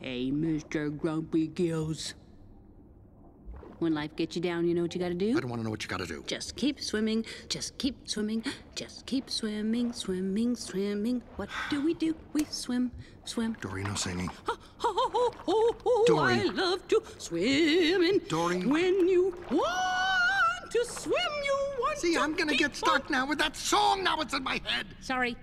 Hey, Mr. Grumpy Gills. When life gets you down, you know what you gotta do? I don't want to know what you got to do. Just keep swimming, just keep swimming, just keep swimming, swimming, swimming. What do we do? We swim, swim. Dory, no singing. Oh, oh, oh, oh, Dory. I love to swim in. Dory. When you want to swim, you want See, to I'm gonna keep get stuck now with that song. Now it's in my head. Sorry,